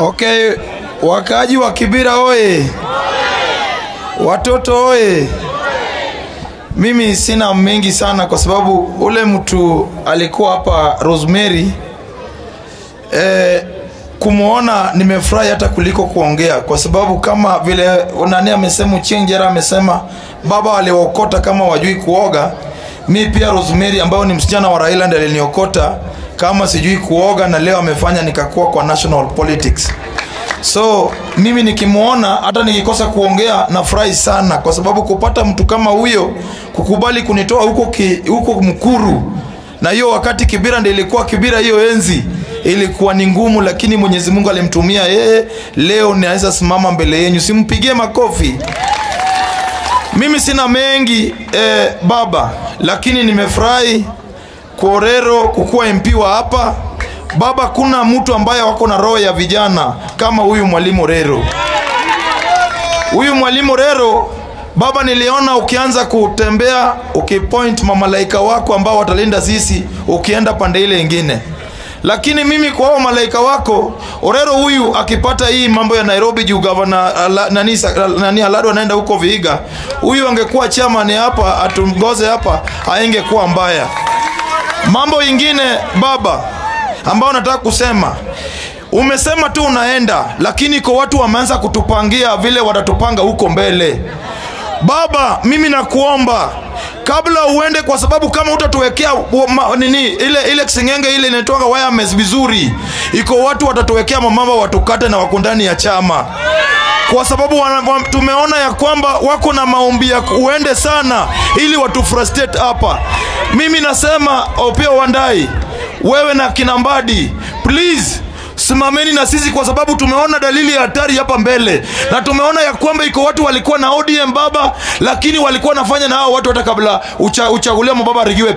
Okay, wakaaji wa Kibira oye! Watoto oye! Mimi sina mengi sana kwa sababu ule mtu alikuwa hapa Rosemary eh, kumwona nimefurahi hata kuliko kuongea, kwa sababu kama vile nani amesema, Chenjera amesema baba waliokota kama wajui kuoga. Mi pia Rosemary ambayo ni msichana wa Raila ndiye aliniokota kama sijui kuoga, na leo amefanya nikakuwa kwa national politics. So mimi nikimwona hata nikikosa kuongea nafurahi sana, kwa sababu kupata mtu kama huyo kukubali kunitoa huko huko Mkuru, na hiyo wakati Kibira ndi ilikuwa Kibira, hiyo enzi ilikuwa ni ngumu, lakini Mwenyezi Mungu alimtumia yeye. Leo naweza simama mbele yenyu simpigie makofi. Mimi sina mengi eh, baba, lakini nimefurahi Korero kukuwa MP wa hapa baba. Kuna mtu ambaye wako na roho ya vijana kama huyu mwalimu Rero. Huyu mwalimu Rero baba, niliona ukianza kutembea ukipoint mamalaika wako ambao watalinda sisi, ukienda pande ile ingine lakini mimi kwa hao malaika wako Orero huyu akipata hii mambo ya Nairobi juu gavana nani, nani Alado anaenda huko viiga huyu angekuwa chama ni hapa atungoze hapa, aingekuwa mbaya. Mambo ingine baba, ambayo nataka kusema umesema tu unaenda, lakini kwa watu wameanza kutupangia vile watatupanga huko mbele. Baba, mimi nakuomba kabla uende, kwa sababu kama utatuwekea nini ile ile kisengenge ile inatoka wireless vizuri, iko watu watatuwekea mamamba watukate na wako ndani ya chama kwa sababu tumeona ya kwamba wako na maombi ya uende sana ili watu frustrate hapa. Mimi nasema Opio Wandai, wewe na Kinambadi, please simameni na sisi kwa sababu tumeona dalili ya hatari hapa mbele, na tumeona ya kwamba iko watu walikuwa na ODM baba, lakini walikuwa nafanya na hao watu hata kabla ucha, baba arigiwe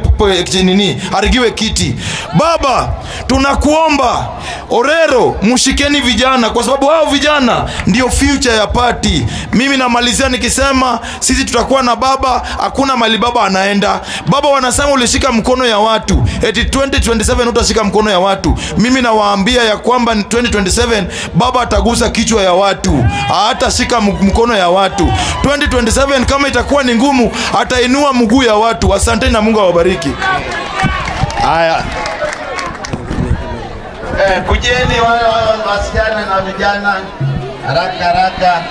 nini arigiwe kiti. Baba, tunakuomba Orero, mshikeni vijana kwa sababu hao vijana ndio future ya party. Mimi namalizia nikisema sisi tutakuwa na baba, hakuna mali baba anaenda. Baba wanasema ulishika mkono ya watu, eti 2027 utashika mkono ya watu. Mimi nawaambia ya kwamba 2027 baba atagusa kichwa ya watu, m- mkono ya watu. 2027 kama itakuwa ni ngumu, atainua mguu ya watu. Asanteni na Mungu awabariki. Haya, Eh, kujeni wale wasichana na vijana haraka haraka.